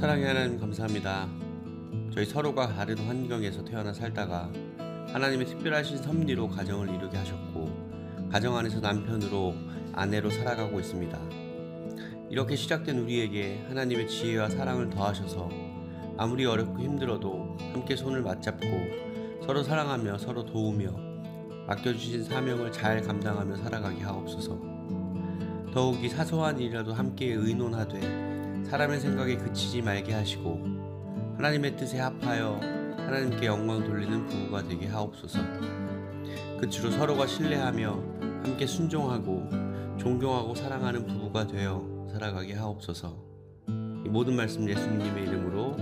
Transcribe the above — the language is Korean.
사랑의 하나님 감사합니다. 저희 서로가 다른 환경에서 태어나 살다가 하나님의 특별하신 섭리로 가정을 이루게 하셨고 가정 안에서 남편으로 아내로 살아가고 있습니다. 이렇게 시작된 우리에게 하나님의 지혜와 사랑을 더하셔서 아무리 어렵고 힘들어도 함께 손을 맞잡고 서로 사랑하며 서로 도우며 맡겨주신 사명을 잘 감당하며 살아가게 하옵소서. 더욱이 사소한 일이라도 함께 의논하되 사람의 생각에 그치지 말게 하시고 하나님의 뜻에 합하여 하나님께 영광 돌리는 부부가 되게 하옵소서. 끝으로 서로가 신뢰하며 함께 순종하고 존경하고 사랑하는 부부가 되어 살아가게 하옵소서. 이 모든 말씀 예수님의 이름으로